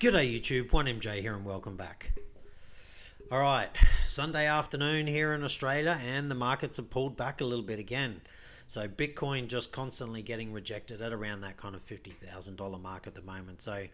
G'day YouTube, 1MJ here and welcome back. Alright, Sunday afternoon here in Australia and the markets have pulled back a little bit again. So Bitcoin just constantly getting rejected at around that kind of $50,000 mark at the moment. So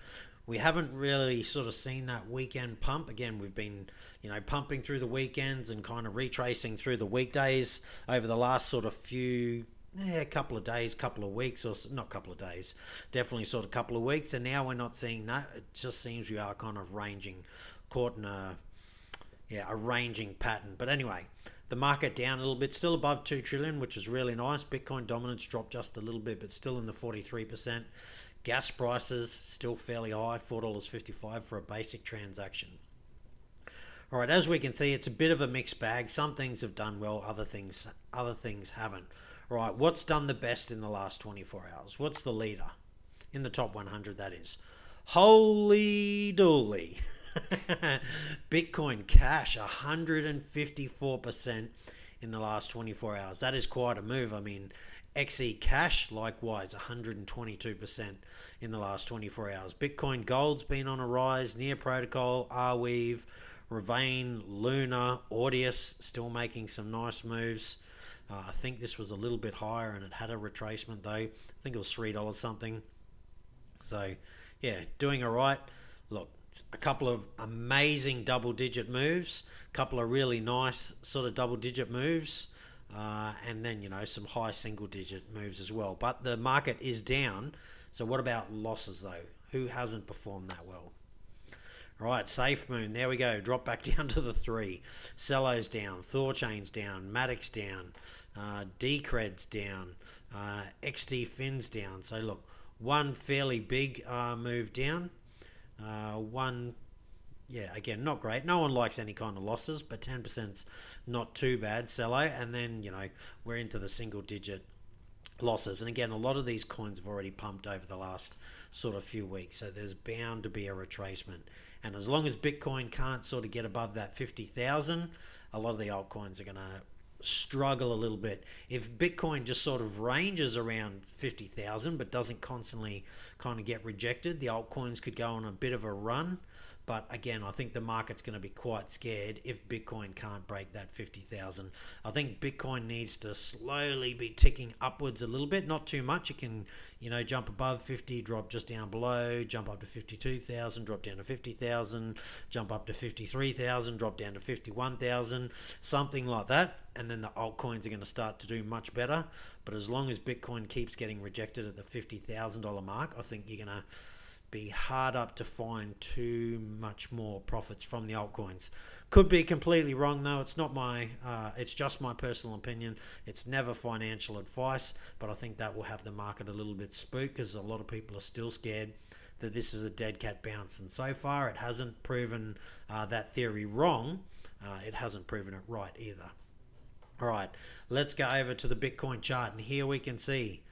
we haven't really sort of seen that weekend pump. Again, we've been, you know, pumping through the weekends and kind of retracing through the weekdays over the last sort of few yeah, a couple of days, couple of weeks, or not couple of days, definitely sort of couple of weeks. And now we're not seeing that. It just seems we are kind of ranging, caught in a, yeah, a ranging pattern. But anyway, the market down a little bit, still above 2 trillion, which is really nice. Bitcoin dominance dropped just a little bit, but still in the 43%. Gas prices still fairly high, $4.55 for a basic transaction. All right, as we can see, it's a bit of a mixed bag. Some things have done well, other things other things haven't. Right, what's done the best in the last 24 hours? What's the leader? In the top 100, that is. Holy dooly. Bitcoin Cash 154% in the last 24 hours. That is quite a move. I mean, XE Cash likewise 122% in the last 24 hours. Bitcoin Gold's been on a rise. Near Protocol, Arweave, Ravane, Luna, Audius still making some nice moves. Uh, I think this was a little bit higher and it had a retracement though. I think it was $3 something. So, yeah, doing all right. Look, a couple of amazing double digit moves, a couple of really nice sort of double digit moves, uh, and then, you know, some high single digit moves as well. But the market is down. So, what about losses though? Who hasn't performed that well? Right, Safe Moon, there we go. Drop back down to the three. Celo's down, Thorchain's down, Maddox down, uh, Decred's down, uh, XD Fin's down. So look, one fairly big uh, move down, uh, one, yeah, again, not great. No one likes any kind of losses, but 10%'s not too bad, Cello. And then, you know, we're into the single digit losses. And again, a lot of these coins have already pumped over the last sort of few weeks. So there's bound to be a retracement. And as long as Bitcoin can't sort of get above that 50,000, a lot of the altcoins are going to struggle a little bit. If Bitcoin just sort of ranges around 50,000 but doesn't constantly kind of get rejected, the altcoins could go on a bit of a run. But again, I think the market's going to be quite scared if Bitcoin can't break that 50,000. I think Bitcoin needs to slowly be ticking upwards a little bit, not too much. It can, you know, jump above 50, drop just down below, jump up to 52,000, drop down to 50,000, jump up to 53,000, drop down to 51,000, something like that. And then the altcoins are going to start to do much better. But as long as Bitcoin keeps getting rejected at the $50,000 mark, I think you're going to be hard up to find too much more profits from the altcoins. Could be completely wrong though. It's not my. Uh, it's just my personal opinion. It's never financial advice, but I think that will have the market a little bit spooked because a lot of people are still scared that this is a dead cat bounce. And so far, it hasn't proven uh, that theory wrong. Uh, it hasn't proven it right either. All right, let's go over to the Bitcoin chart, and here we can see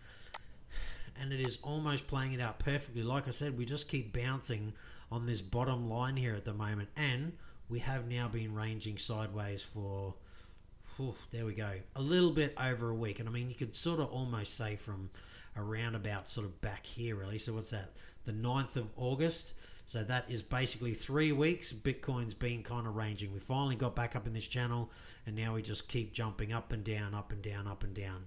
and it is almost playing it out perfectly. Like I said, we just keep bouncing on this bottom line here at the moment, and we have now been ranging sideways for. Whew, there we go. A little bit over a week. And I mean, you could sort of almost say from around about sort of back here, really. So, what's that? The 9th of August. So, that is basically three weeks. Bitcoin's been kind of ranging. We finally got back up in this channel, and now we just keep jumping up and down, up and down, up and down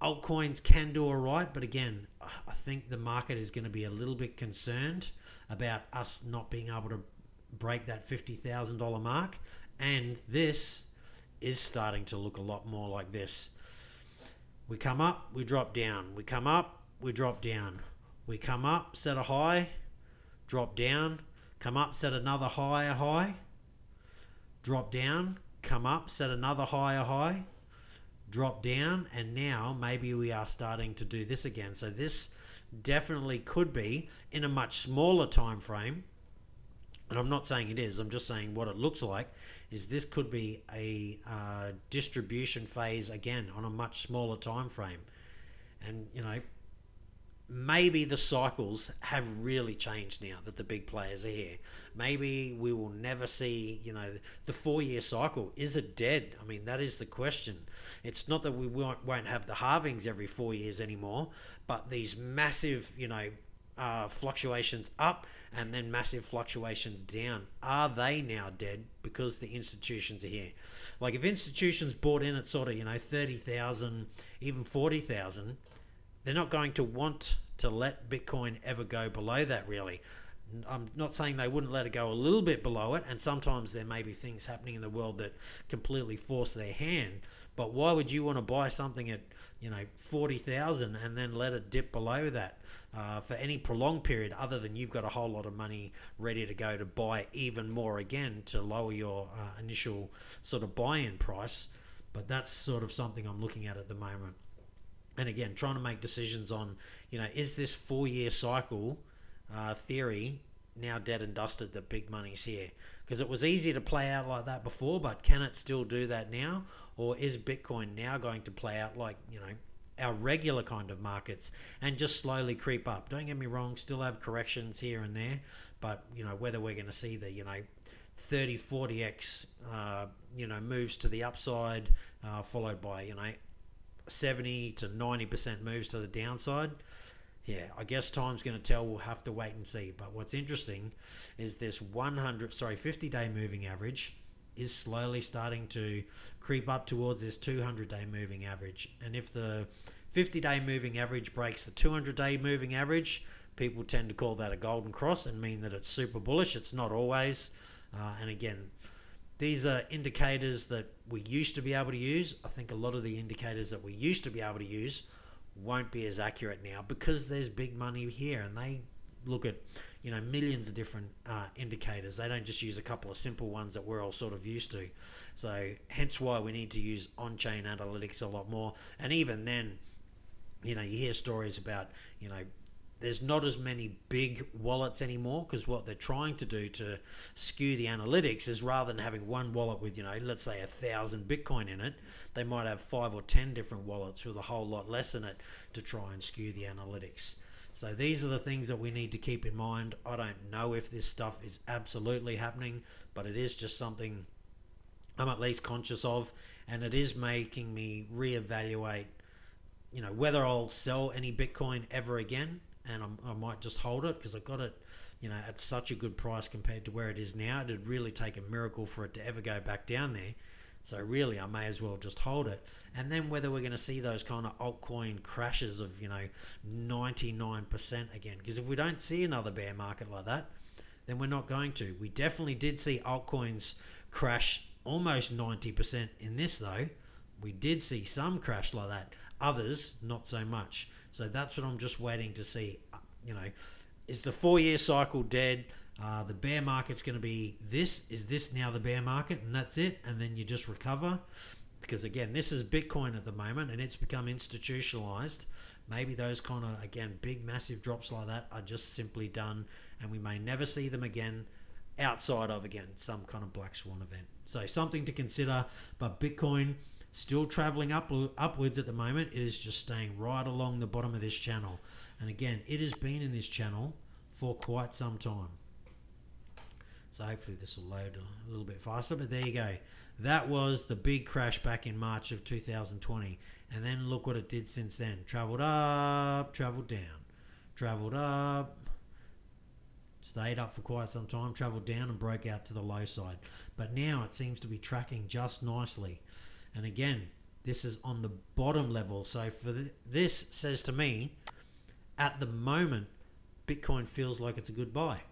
altcoins can do all right, but again, I think the market is going to be a little bit concerned about us not being able to break that $50,000 mark. And this is starting to look a lot more like this. We come up, we drop down. We come up, we drop down. We come up, set a high, drop down, come up, set another higher high, drop down, come up, set another higher high, drop down and now maybe we are starting to do this again. So this definitely could be in a much smaller time frame and I'm not saying it is I'm just saying what it looks like is this could be a uh, distribution phase again on a much smaller time frame. And you know maybe the cycles have really changed now that the big players are here. Maybe we will never see, you know, the four year cycle. Is it dead? I mean, that is the question. It's not that we won't, won't have the halvings every four years anymore, but these massive, you know, uh, fluctuations up and then massive fluctuations down. Are they now dead because the institutions are here? Like if institutions bought in at sort of you know thirty thousand, even forty thousand, they're not going to want to let Bitcoin ever go below that. Really, I'm not saying they wouldn't let it go a little bit below it, and sometimes there may be things happening in the world that completely force their hand. But why would you want to buy something at you know forty thousand and then let it dip below that uh, for any prolonged period, other than you've got a whole lot of money ready to go to buy even more again to lower your uh, initial sort of buy-in price? But that's sort of something I'm looking at at the moment. And again, trying to make decisions on you know is this four-year cycle uh, theory now dead and dusted that big money's here? Because it was easy to play out like that before but can it still do that now? Or is bitcoin now going to play out like you know our regular kind of markets and just slowly creep up? Don't get me wrong still have corrections here and there but you know whether we're going to see the you know 30 40x uh, you know moves to the upside uh, followed by you know 70 to 90% moves to the downside yeah, I guess time's going to tell. We'll have to wait and see. But what's interesting is this 100, sorry, 50 day moving average is slowly starting to creep up towards this 200 day moving average. And if the 50 day moving average breaks the 200 day moving average, people tend to call that a golden cross and mean that it's super bullish. It's not always. Uh, and again, these are indicators that we used to be able to use. I think a lot of the indicators that we used to be able to use won't be as accurate now because there's big money here and they look at you know millions of different uh, indicators. They don't just use a couple of simple ones that we're all sort of used to. So hence why we need to use on-chain analytics a lot more. And even then you know you hear stories about you know there's not as many big wallets anymore because what they're trying to do to skew the analytics is rather than having one wallet with you know let's say a thousand bitcoin in it they might have five or ten different wallets with a whole lot less in it to try and skew the analytics. So these are the things that we need to keep in mind. I don't know if this stuff is absolutely happening but it is just something i'm at least conscious of and it is making me reevaluate you know whether i'll sell any bitcoin ever again and I'm, i might just hold it because I got it, you know, at such a good price compared to where it is now. It'd really take a miracle for it to ever go back down there. So really, I may as well just hold it. And then whether we're going to see those kind of altcoin crashes of you know 99% again, because if we don't see another bear market like that, then we're not going to. We definitely did see altcoins crash almost 90% in this though. We did see some crash like that. Others not so much. So that's what I'm just waiting to see. You know, is the four year cycle dead? Uh, the bear market's going to be this. Is this now the bear market? And that's it. And then you just recover. Because again, this is Bitcoin at the moment and it's become institutionalized. Maybe those kind of, again, big, massive drops like that are just simply done and we may never see them again outside of, again, some kind of black swan event. So something to consider. But Bitcoin Still traveling up, upwards at the moment. It is just staying right along the bottom of this channel. And again, it has been in this channel for quite some time. So hopefully this will load a little bit faster. But there you go. That was the big crash back in March of 2020. And then look what it did since then. Traveled up, traveled down, traveled up, stayed up for quite some time, traveled down and broke out to the low side. But now it seems to be tracking just nicely. And again, this is on the bottom level. So for th- this says to me, at the moment, Bitcoin feels like it's a good buy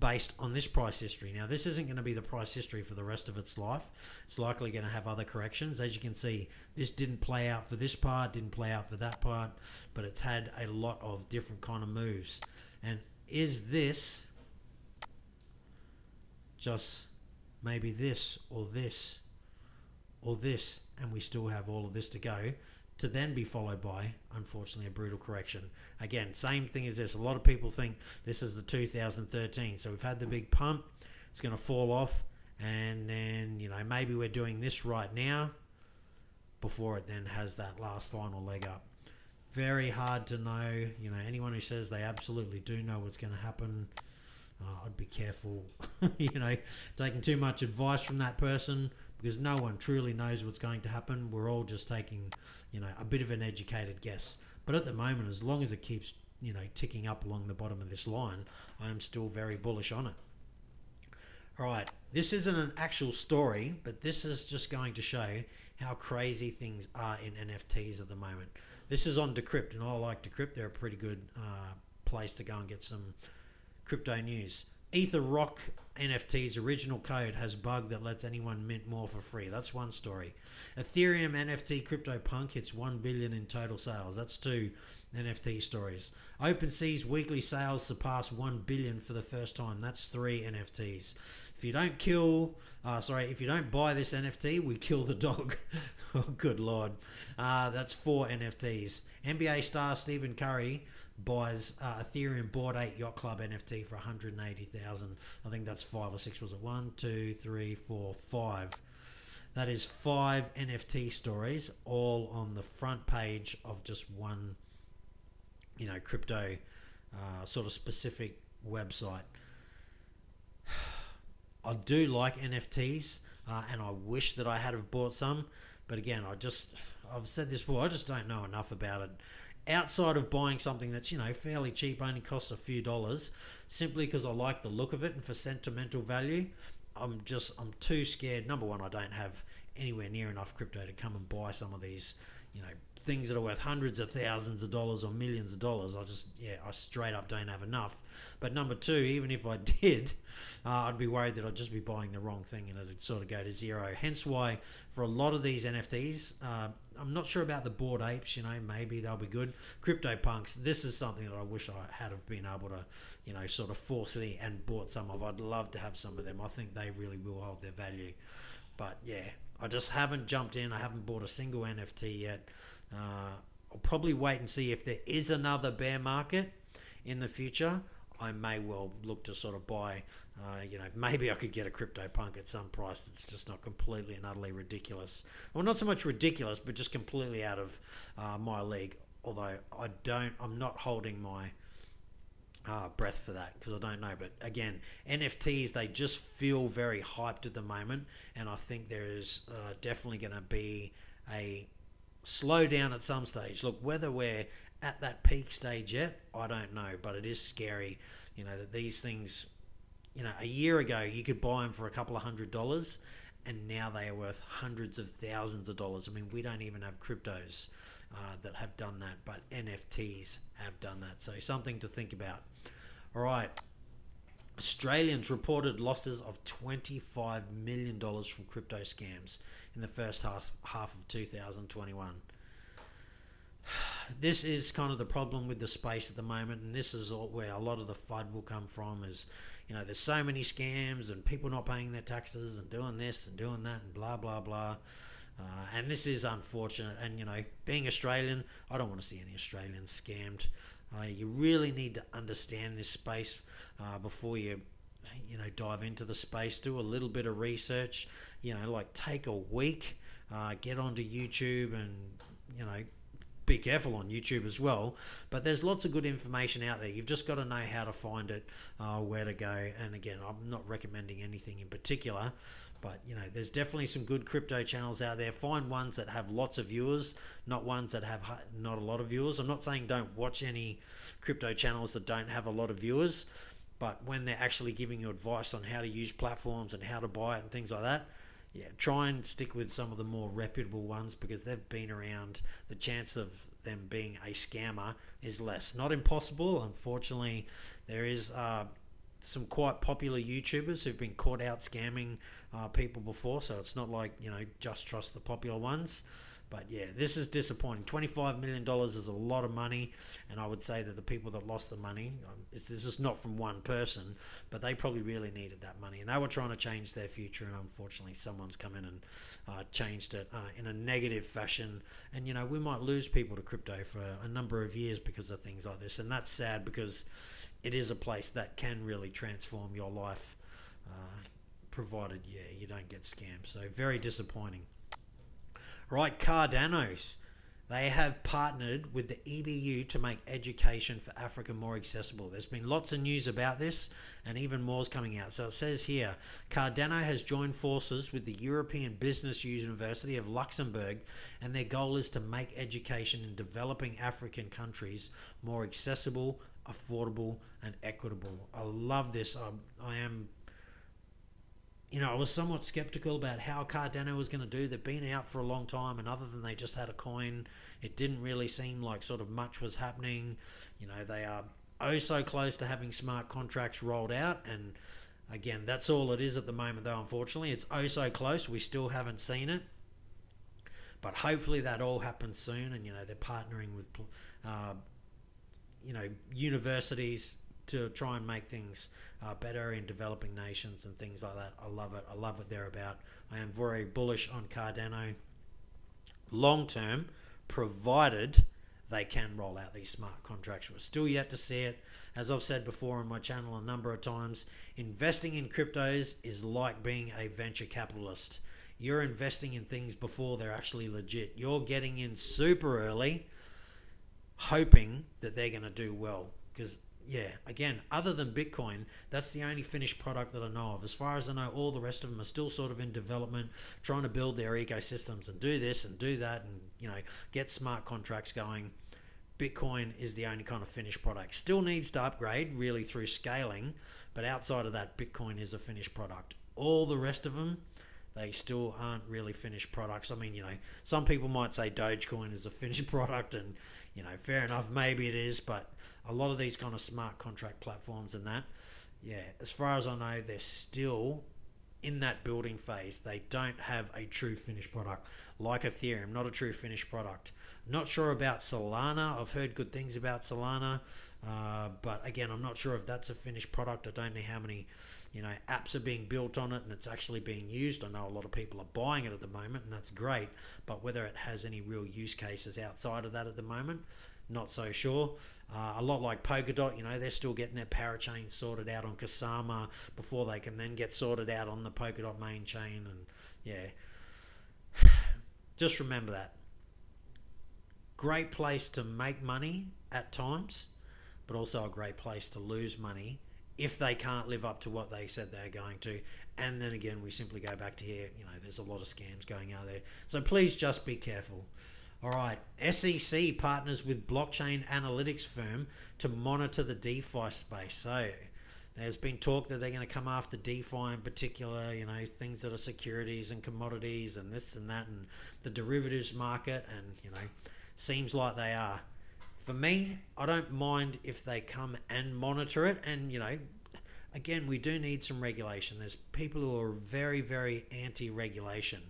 based on this price history. Now, this isn't going to be the price history for the rest of its life. It's likely going to have other corrections. As you can see, this didn't play out for this part, didn't play out for that part, but it's had a lot of different kind of moves. And is this just maybe this or this or this, and we still have all of this to go, to then be followed by, unfortunately, a brutal correction. Again, same thing as this. A lot of people think this is the 2013. So we've had the big pump, it's going to fall off, and then, you know, maybe we're doing this right now before it then has that last final leg up. Very hard to know. You know, anyone who says they absolutely do know what's going to happen, uh, I'd be careful, you know, taking too much advice from that person because no one truly knows what's going to happen. We're all just taking, you know, a bit of an educated guess. But at the moment, as long as it keeps, you know ticking up along the bottom of this line, I am still very bullish on it. All right, this isn't an actual story, but this is just going to show how crazy things are in NFTs at the moment. This is on Decrypt, and I like Decrypt. They're a pretty good uh, place to go and get some crypto news. Ether Rock NFT's original code has bug that lets anyone mint more for free. That's one story. Ethereum NFT CryptoPunk hits 1 billion in total sales. That's two NFT stories. OpenSea's weekly sales surpass 1 billion for the first time. That's three NFTs. If you don't kill, uh, sorry, if you don't buy this NFT, we kill the dog. oh, good lord. Uh, that's four NFTs. NBA star Stephen Curry buys uh, Ethereum Bored Ape Yacht Club NFT for 180,000. I think that's five or six. Was it one, two, three, four, five? That is five NFT stories, all on the front page of just one, you know, crypto uh, sort of specific website. I do like NFTs, uh, and I wish that I had have bought some, but again, I just I've said this before. I just don't know enough about it outside of buying something that's you know fairly cheap only costs a few dollars simply because i like the look of it and for sentimental value i'm just i'm too scared. Number one i don't have anywhere near enough crypto to come and buy some of these you know things that are worth hundreds of thousands of dollars or millions of dollars. I just, yeah, I straight up don't have enough. But number two, even if I did, uh, I'd be worried that I'd just be buying the wrong thing and it'd sort of go to zero. Hence why, for a lot of these NFTs, uh, I'm not sure about the bored apes. You know, maybe they'll be good. Crypto punks. This is something that I wish I had have been able to, you know, sort of it and bought some of. I'd love to have some of them. I think they really will hold their value. But yeah, I just haven't jumped in. I haven't bought a single NFT yet. Uh, I'll probably wait and see if there is another bear market in the future. I may well look to sort of buy, uh, you know, maybe I could get a crypto punk at some price that's just not completely and utterly ridiculous. Well, not so much ridiculous, but just completely out of uh, my league. Although I don't, I'm not holding my uh, breath for that because I don't know. But again, NFTs they just feel very hyped at the moment, and I think there is uh, definitely going to be a slow down at some stage. Look, whether we're at that peak stage yet, I don't know, but it is scary, you know, that these things, you know, a year ago you could buy them for a couple of hundred dollars and now they are worth hundreds of thousands of dollars. I mean, we don't even have cryptos uh, that have done that, but NFTs have done that. So something to think about. All right. Australians reported losses of $25 million from crypto scams in the first half, half of 2021. This is kind of the problem with the space at the moment, and this is where a lot of the FUD will come from. Is you know, there's so many scams and people not paying their taxes and doing this and doing that and blah blah blah. Uh, and this is unfortunate. And you know, being Australian, I don't want to see any Australians scammed. Uh, you really need to understand this space uh, before you you know dive into the space do a little bit of research you know like take a week uh, get onto youtube and you know be careful on youtube as well. But there's lots of good information out there. You've just got to know how to find it uh, where to go. And again i'm not recommending anything in particular but you know there's definitely some good crypto channels out there. Find ones that have lots of viewers not ones that have not a lot of viewers. I'm not saying don't watch any crypto channels that don't have a lot of viewers but when they're actually giving you advice on how to use platforms and how to buy it and things like that, yeah, try and stick with some of the more reputable ones because they've been around. The chance of them being a scammer is less. Not impossible, unfortunately. There is uh, some quite popular YouTubers who've been caught out scamming uh, people before, so it's not like you know just trust the popular ones. But yeah, this is disappointing. $25 million is a lot of money, and I would say that the people that lost the money, um, this is not from one person, but they probably really needed that money. And they were trying to change their future, and unfortunately, someone's come in and uh, changed it uh, in a negative fashion. And, you know, we might lose people to crypto for a number of years because of things like this. And that's sad because it is a place that can really transform your life, uh, provided, yeah, you don't get scammed. So, very disappointing. Right, Cardano's They have partnered with the EBU to make education for Africa more accessible. There's been lots of news about this, and even more is coming out. So it says here Cardano has joined forces with the European Business University of Luxembourg, and their goal is to make education in developing African countries more accessible, affordable, and equitable. I love this. I, I am you know, I was somewhat skeptical about how Cardano was going to do. They've been out for a long time, and other than they just had a coin, it didn't really seem like sort of much was happening. You know, they are oh so close to having smart contracts rolled out, and again, that's all it is at the moment, though, unfortunately. It's oh so close. We still haven't seen it. But hopefully that all happens soon, and you know, they're partnering with, uh, you know, universities, to try and make things uh, better in developing nations and things like that. I love it. I love what they're about. I am very bullish on Cardano long term, provided they can roll out these smart contracts. We're still yet to see it. As I've said before on my channel a number of times, investing in cryptos is like being a venture capitalist. You're investing in things before they're actually legit. You're getting in super early, hoping that they're going to do well. Because yeah, again, other than Bitcoin, that's the only finished product that I know of. As far as I know, all the rest of them are still sort of in development, trying to build their ecosystems and do this and do that and, you know, get smart contracts going. Bitcoin is the only kind of finished product. Still needs to upgrade really through scaling, but outside of that, Bitcoin is a finished product. All the rest of them, they still aren't really finished products. I mean, you know, some people might say Dogecoin is a finished product, and, you know, fair enough, maybe it is, but a lot of these kind of smart contract platforms and that, yeah, as far as I know, they're still in that building phase. They don't have a true finished product like Ethereum, not a true finished product. Not sure about Solana. I've heard good things about Solana, uh, but again, I'm not sure if that's a finished product. I don't know how many, you know, apps are being built on it and it's actually being used. I know a lot of people are buying it at the moment, and that's great. But whether it has any real use cases outside of that at the moment, not so sure. Uh, a lot like Polkadot, you know, they're still getting their parachain sorted out on Kusama before they can then get sorted out on the Polkadot main chain. And yeah, just remember that. Great place to make money at times, but also a great place to lose money if they can't live up to what they said they're going to. And then again, we simply go back to here, you know, there's a lot of scams going out there. So please just be careful. All right, SEC partners with blockchain analytics firm to monitor the DeFi space. So there's been talk that they're going to come after DeFi in particular, you know, things that are securities and commodities and this and that and the derivatives market. And, you know, seems like they are. For me, I don't mind if they come and monitor it. And, you know, again, we do need some regulation. There's people who are very, very anti regulation.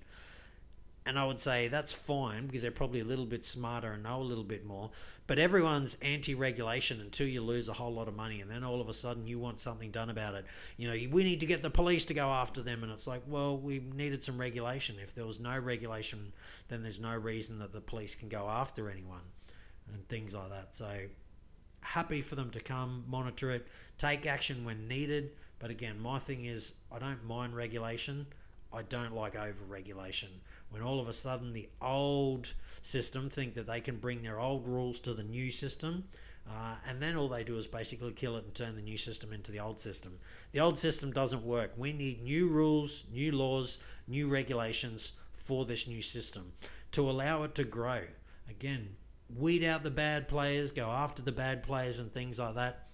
And I would say that's fine because they're probably a little bit smarter and know a little bit more. But everyone's anti regulation until you lose a whole lot of money. And then all of a sudden you want something done about it. You know, we need to get the police to go after them. And it's like, well, we needed some regulation. If there was no regulation, then there's no reason that the police can go after anyone and things like that. So happy for them to come, monitor it, take action when needed. But again, my thing is, I don't mind regulation. I don't like over regulation when all of a sudden the old system think that they can bring their old rules to the new system. Uh, and then all they do is basically kill it and turn the new system into the old system. The old system doesn't work. We need new rules, new laws, new regulations for this new system to allow it to grow. Again, weed out the bad players, go after the bad players, and things like that.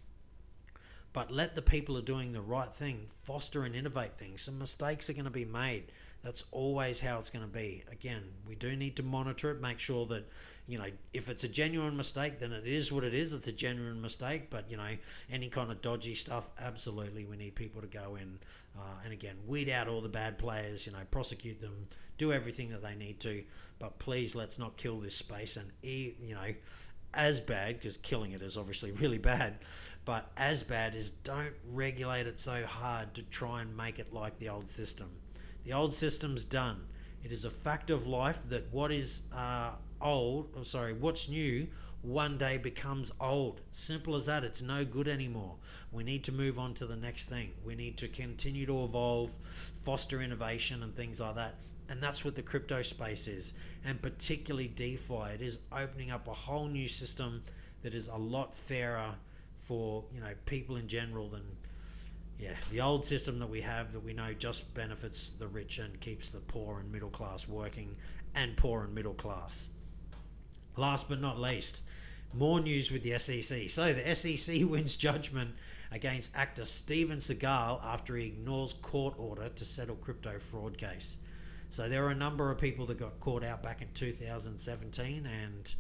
But let the people who are doing the right thing foster and innovate things. Some mistakes are going to be made. That's always how it's going to be. Again, we do need to monitor it, make sure that, you know, if it's a genuine mistake, then it is what it is. It's a genuine mistake. But, you know, any kind of dodgy stuff, absolutely, we need people to go in uh, and, again, weed out all the bad players, you know, prosecute them, do everything that they need to. But please, let's not kill this space. And, you know, as bad, because killing it is obviously really bad, but as bad is don't regulate it so hard to try and make it like the old system. The old system's done. It is a fact of life that what is uh, old, or oh, sorry, what's new, one day becomes old. Simple as that. It's no good anymore. We need to move on to the next thing. We need to continue to evolve, foster innovation, and things like that. And that's what the crypto space is, and particularly DeFi. It is opening up a whole new system that is a lot fairer for you know people in general than yeah the old system that we have that we know just benefits the rich and keeps the poor and middle class working and poor and middle class. Last but not least, more news with the SEC. So the SEC wins judgment against actor Steven Seagal after he ignores court order to settle crypto fraud case. So there are a number of people that got caught out back in 2017, and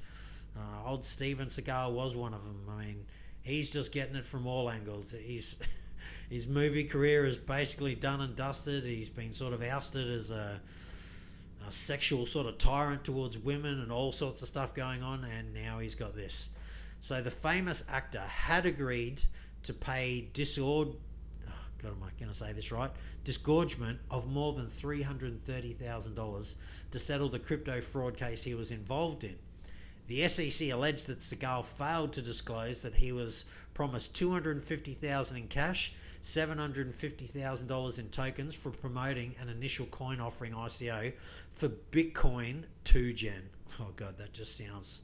uh, old Steven Seagal was one of them. I mean, he's just getting it from all angles. He's his movie career is basically done and dusted. He's been sort of ousted as a, a sexual sort of tyrant towards women and all sorts of stuff going on, and now he's got this. So the famous actor had agreed to pay disord. Oh God, am I going to say this right? disgorgement of more than $330,000 to settle the crypto fraud case he was involved in. The SEC alleged that Seagal failed to disclose that he was promised 250,000 in cash, $750,000 in tokens for promoting an initial coin offering ICO for Bitcoin 2Gen. Oh god, that just sounds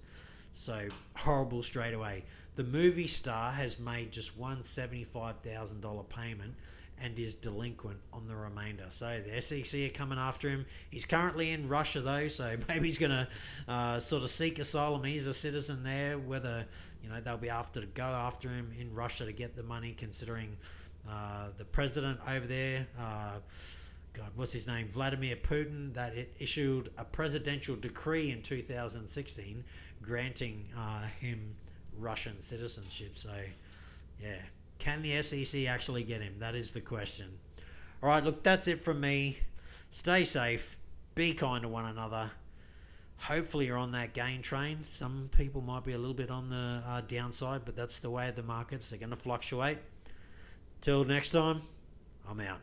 so horrible straight away. The movie star has made just one $75,000 payment and is delinquent on the remainder. So the SEC are coming after him. He's currently in Russia though, so maybe he's going to uh, sort of seek asylum. He's a citizen there. Whether you know they'll be after to go after him in Russia to get the money, considering uh, the president over there. Uh, God, what's his name? Vladimir Putin. That it issued a presidential decree in 2016 granting uh, him Russian citizenship. So, yeah, can the SEC actually get him? That is the question. All right, look, that's it from me. Stay safe. Be kind to one another. Hopefully, you're on that gain train. Some people might be a little bit on the uh, downside, but that's the way of the markets. They're going to fluctuate. Till next time, I'm out.